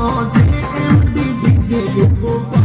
OJMD DJ Loco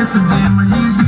esse mesmo